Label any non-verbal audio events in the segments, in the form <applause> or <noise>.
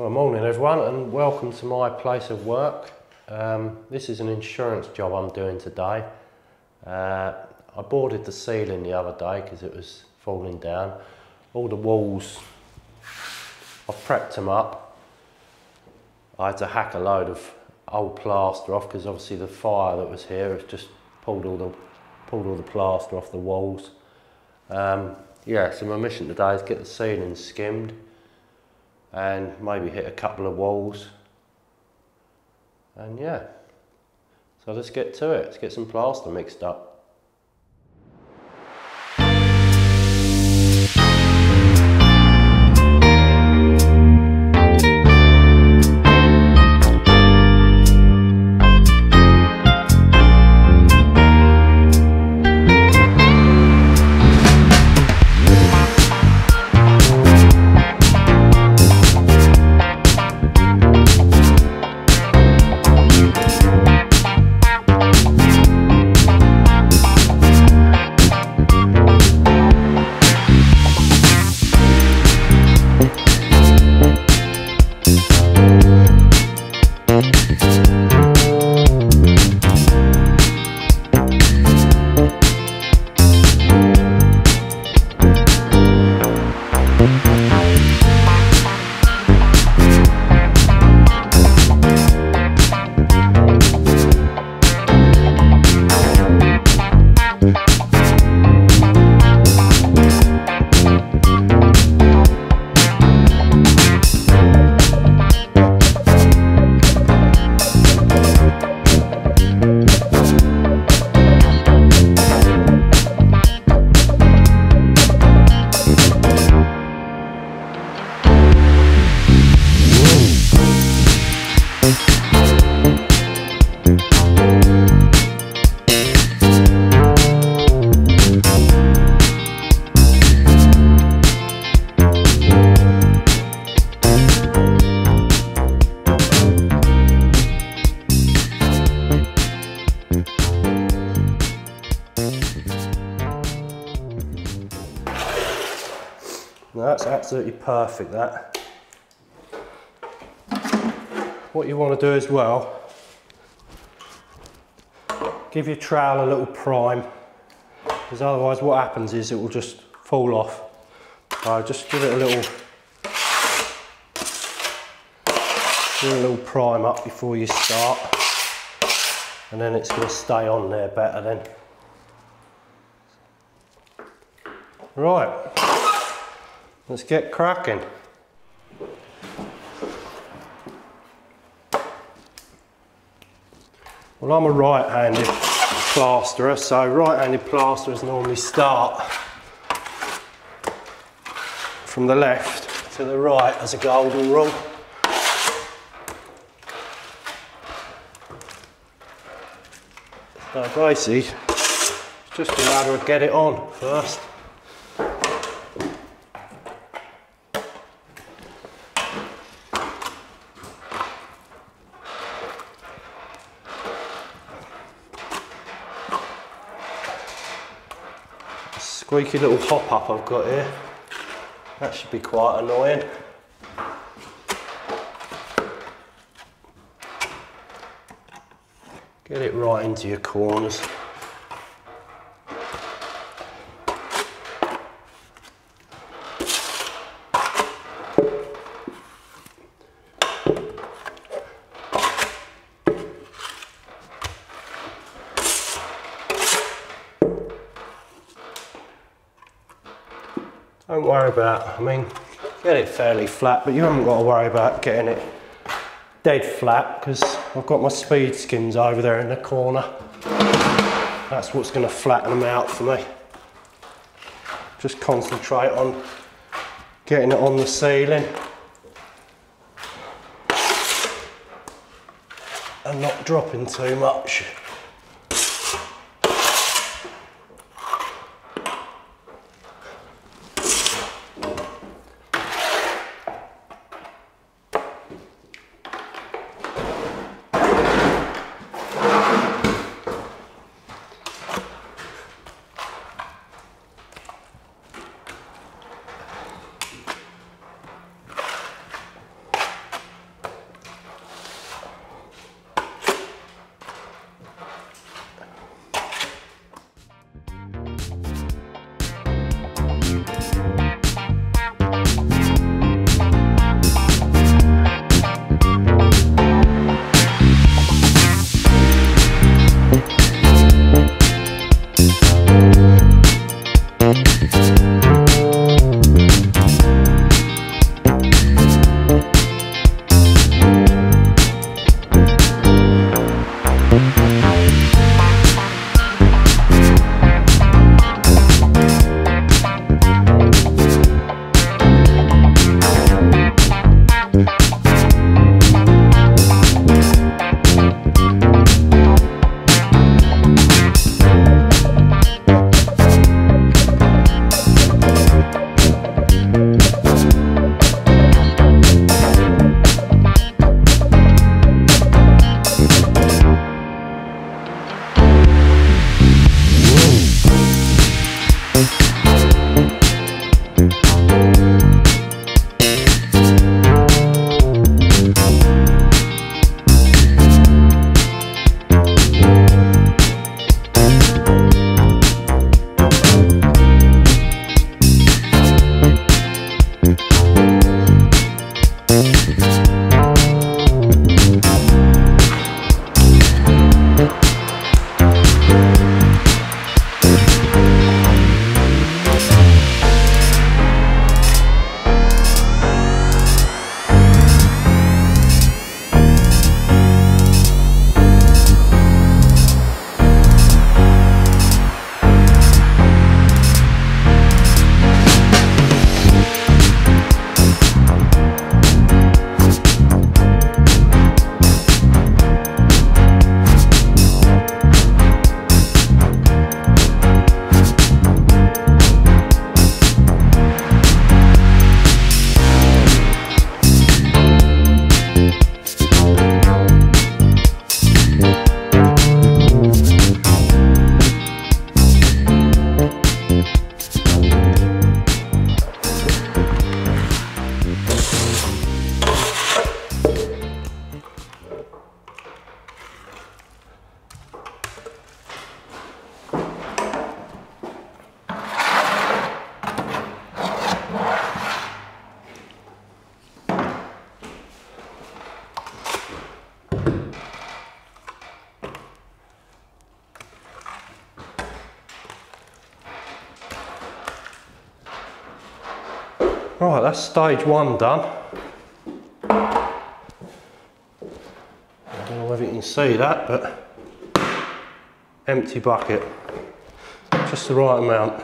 Well, morning everyone and welcome to my place of work. Um, this is an insurance job I'm doing today. Uh, I boarded the ceiling the other day because it was falling down. All the walls, I've prepped them up. I had to hack a load of old plaster off because obviously the fire that was here has just pulled all the, pulled all the plaster off the walls. Um, yeah, so my mission today is get the ceiling skimmed and maybe hit a couple of walls. And yeah, so let's get to it. Let's get some plaster mixed up. That's absolutely perfect that. What you want to do as well, give your trowel a little prime, because otherwise what happens is it will just fall off. So just give it a little, give it a little prime up before you start, and then it's going to stay on there better then. Right. Let's get cracking. Well, I'm a right-handed plasterer, so right-handed plasterers normally start from the left to the right as a golden rule. So basically, it's just a matter of get it on first. Squeaky little hop up I've got here. That should be quite annoying. Get it right into your corners. Don't worry about, I mean, get it fairly flat, but you haven't got to worry about getting it dead flat because I've got my speed skims over there in the corner. That's what's going to flatten them out for me. Just concentrate on getting it on the ceiling and not dropping too much. Right, that's stage one done. I don't know whether you can see that, but empty bucket. Just the right amount.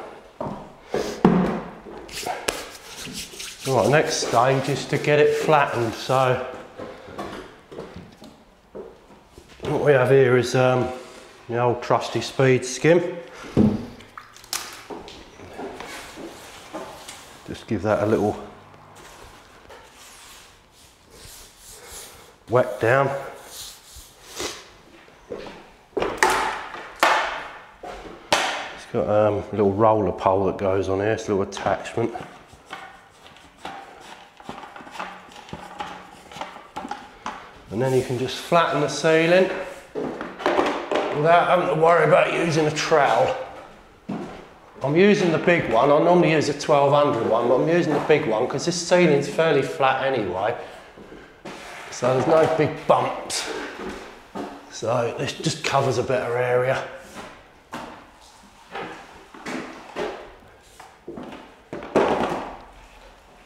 Right, next stage is to get it flattened. So what we have here is um, the old trusty speed skim. Just give that a little wet down. It's got um, a little roller pole that goes on here, it's a little attachment. And then you can just flatten the ceiling without having to worry about using a trowel. I'm using the big one, I normally use a 1200 one, but I'm using the big one because this ceiling's fairly flat anyway. So there's no big bumps. So this just covers a better area.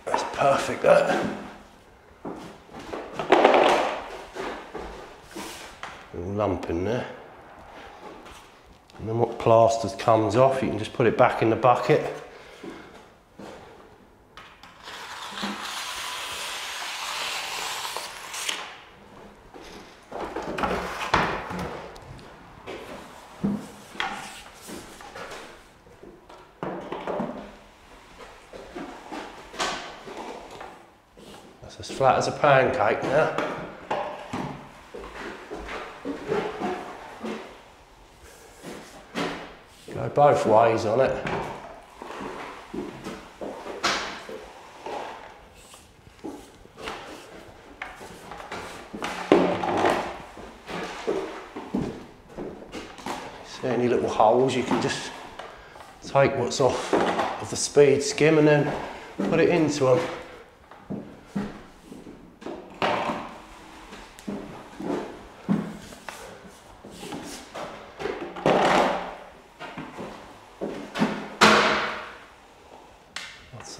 That's perfect that. Lump in there. And then what plasters comes off, you can just put it back in the bucket. That's as flat as a pancake now. Go both ways on it. See any little holes, you can just take what's off of the speed skim and then put it into them.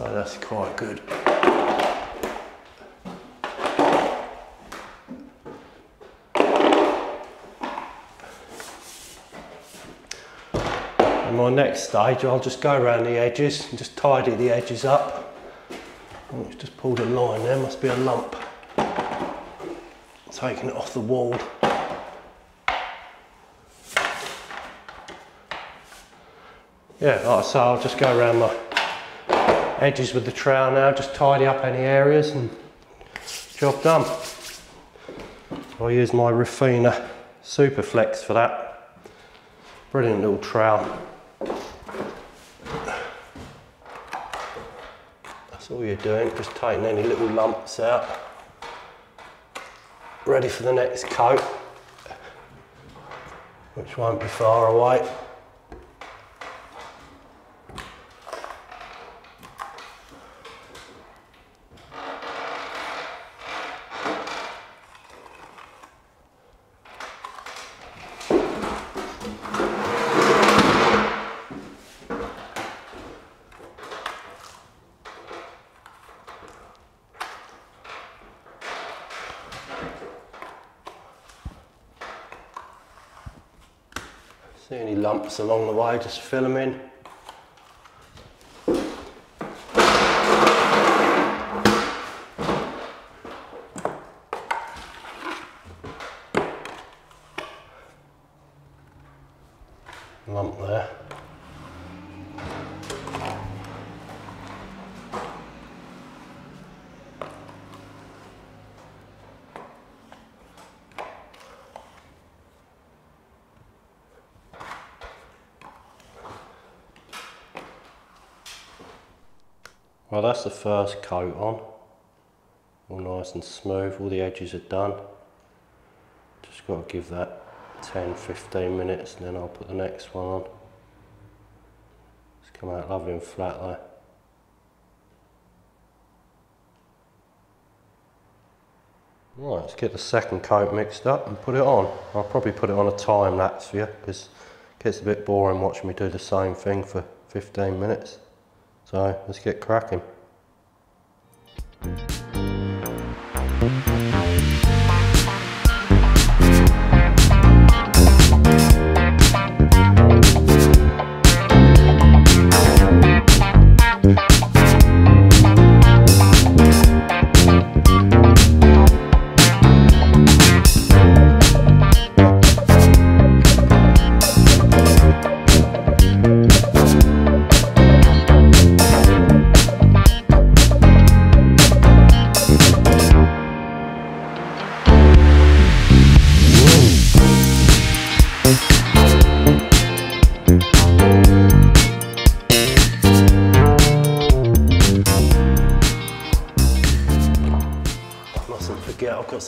So that's quite good. My next stage, I'll just go around the edges and just tidy the edges up. Oh, just pulled a line there, must be a lump. Taking it off the wall. Yeah, like I say, I'll just go around my edges with the trowel now, just tidy up any areas and job done. I use my Refina Superflex for that. Brilliant little trowel. That's all you're doing, just taking any little lumps out. Ready for the next coat, which won't be far away. See any lumps along the way, just fill them in. Lump there. Well, that's the first coat on. All nice and smooth, all the edges are done. Just got to give that 10 15 minutes and then I'll put the next one on. It's come out lovely and flat though. Right, let's get the second coat mixed up and put it on. I'll probably put it on a time lapse for you because it gets a bit boring watching me do the same thing for 15 minutes. So let's get cracking.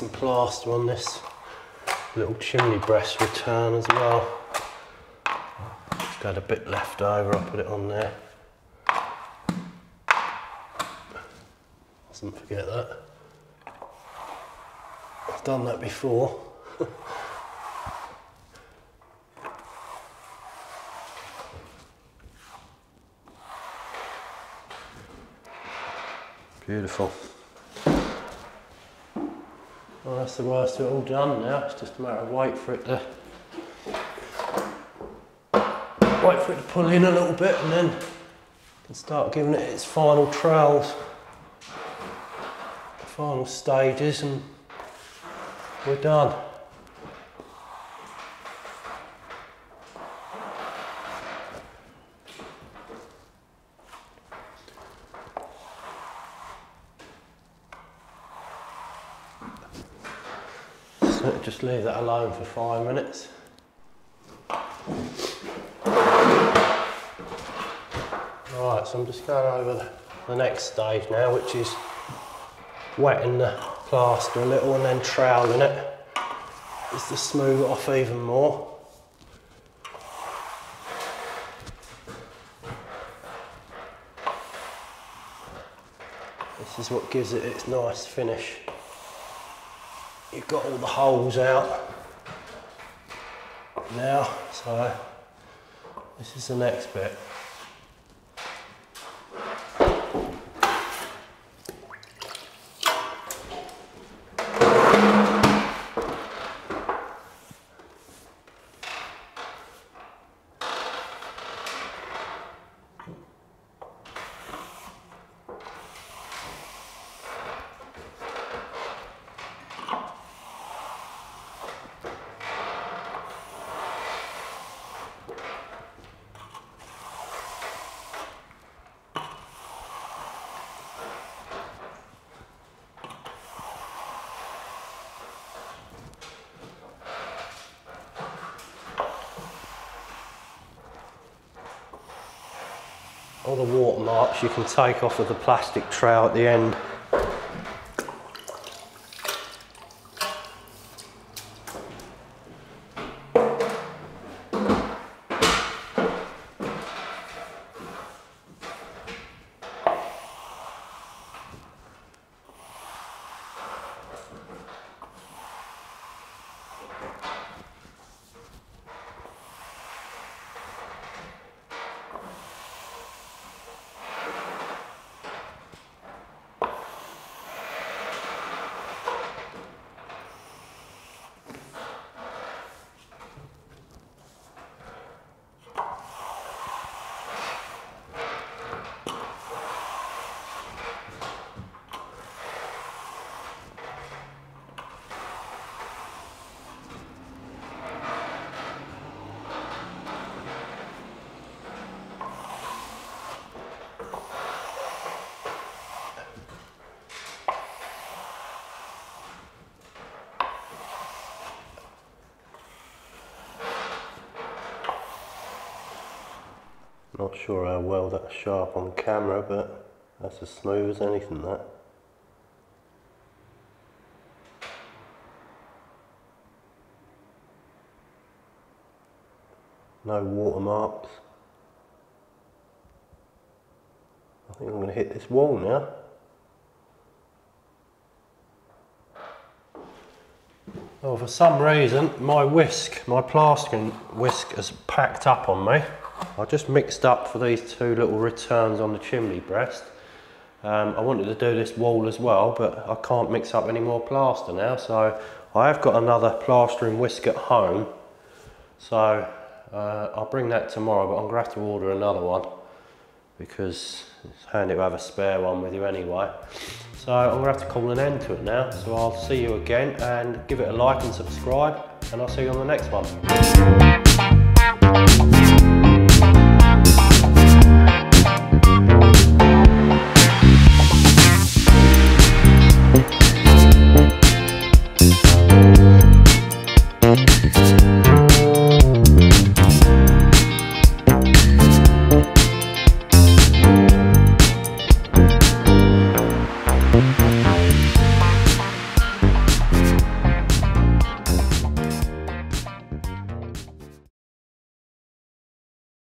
Some plaster on this little chimney breast return as well. Just got a bit left over, I'll put it on there. Mustn't forget that. I've done that before. <laughs> Beautiful. Well, that's the worst of it all done now. It's just a matter of wait for it to wait for it to pull in a little bit and then can start giving it its final trials, final stages and we're done. Just leave that alone for five minutes. Right, so I'm just going over the, next stage now, which is wetting the plaster a little and then troweling it, just to smooth it off even more. This is what gives it its nice finish got all the holes out now, so this is the next bit. All the watermarks you can take off of the plastic trowel at the end Not sure how well that's sharp on camera, but that's as smooth as anything that. No watermarks. I think I'm going to hit this wall now. Well, for some reason, my whisk, my plastering whisk has packed up on me. I just mixed up for these two little returns on the chimney breast Um, I wanted to do this wall as well, but I can't mix up any more plaster now, so I have got another plastering whisk at home. So uh, I'll bring that tomorrow, but I'm gonna have to order another one because it's handy to have a spare one with you anyway. So I'm gonna have to call an end to it now. So I'll see you again and give it a like and subscribe and I'll see you on the next one.